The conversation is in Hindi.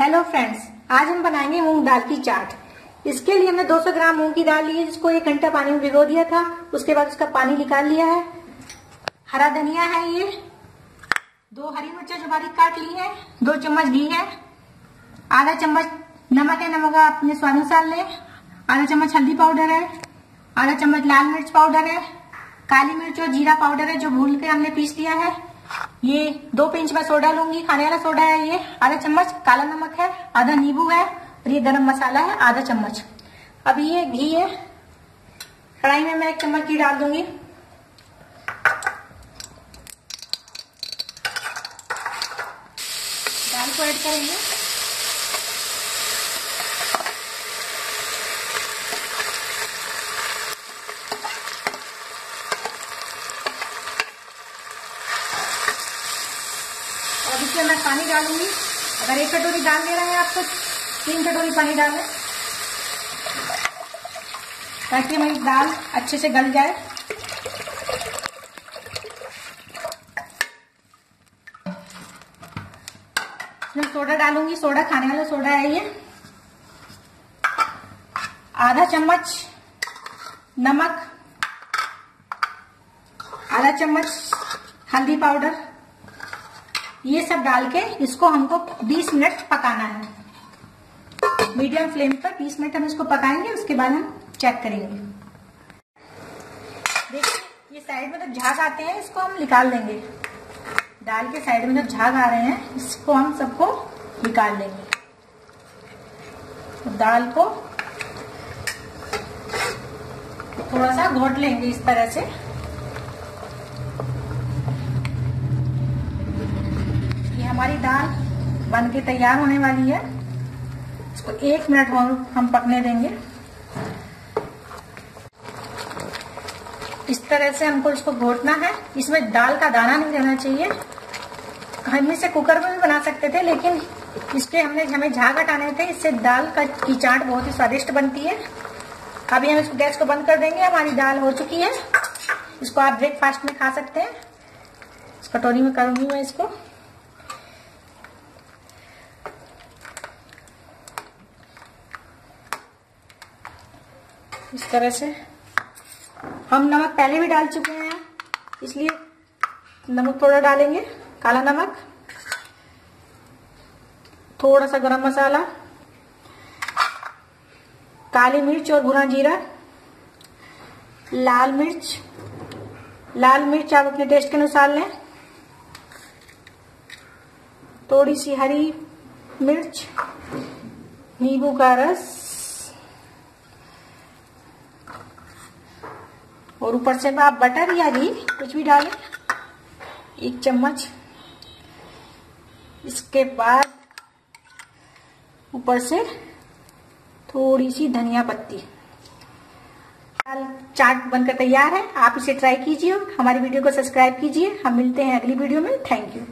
हेलो फ्रेंड्स आज हम बनाएँगे मूंग दाल की चाट। इसके लिए हमने 200 ग्राम मूंग की दाल ली है, जिसको एक घंटा पानी में भिगो दिया था। उसके बाद उसका पानी निकाल लिया है। हरा धनिया है ये। दो हरी मिर्चा जो बारीक काट ली है, दो चम्मच घी है। आधा चम्मच नमक है, नमक अपने स्वादानुसार लें। आधा चम्मच हल्दी पाउडर है। आधा चम्मच लाल मिर्च पाउडर है। काली मिर्च और जीरा पाउडर है, जो भून के हमने पीस लिया है। ये दो पिंच में सोडा लूँगी, खाने वाला सोडा है ये, आधा चम्मच, काला नमक है, आधा नींबू है और ये गरम मसाला है, आधा चम्मच। अब ये घी है, कढ़ाई में मैं एक चम्मच घी डाल दूँगी। दाल को ऐड करेंगे। इसमें मैं पानी डालूँगी। अगर एक कटोरी दाल ले रहे हैं आप तो तीन कटोरी पानी डालें। ताकि हमारी दाल अच्छे से गल जाए। सोडा डालूँगी। सोडा खाने वाला सोडा है ये। आधा चम्मच नमक। आधा चम्मच हल्दी पाउडर। ये सब डाल के इसको हमको 20 मिनट पकाना है। मीडियम फ्लेम पर 20 मिनट हम इसको पकाएँगे, उसके बाद हम चेक करेंगे। देखिए, ये साइड में तो झाग आते हैं, इसको हम निकाल देंगे। दाल के साइड में जो झाग आ रहे हैं, इसको हम सबको निकाल तो दाल को थोड़ा सा घोट लेंगे इस तरह से। हमारी दाल बन के तैयार होने वाली है। इसको एक मिनट और हम पकने देंगे। इस तरह से हमको इसको घोटना है। इसमें दाल का दाना नहीं रहना चाहिए। हम इसे कुकर में भी बना सकते थे, लेकिन इसके हमने, हमें झाग हटाने थे। इससे दाल का की चाट बहुत ही स्वादिष्ट बनती है। अभी हम इसको, गैस को बंद कर देंगे। हमारी दाल हो चुकी है। इसको आप ब्रेकफास्ट में खा सकते हैं। इस कटोरी में करूँगी मैं इसको। इस तरह से। हम नमक पहले भी डाल चुके हैं इसलिए नमक थोड़ा डालेंगे, काला नमक, थोड़ा सा गरम मसाला, काली मिर्च और भुना जीरा, लाल मिर्च लाल मिर्च आप अपने टेस्ट के अनुसार लें। थोड़ी सी हरी मिर्च, नींबू का रस और ऊपर से आप बटर या घी कुछ भी डालें। एक चम्मच। इसके बाद ऊपर से थोड़ी सी धनिया पत्ती। दाल चाट बनकर तैयार है। आप इसे ट्राई कीजिए हमारी वीडियो को सब्सक्राइब कीजिए। हम मिलते हैं अगली वीडियो में। Thank you.